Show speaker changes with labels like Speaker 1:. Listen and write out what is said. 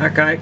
Speaker 1: Okay.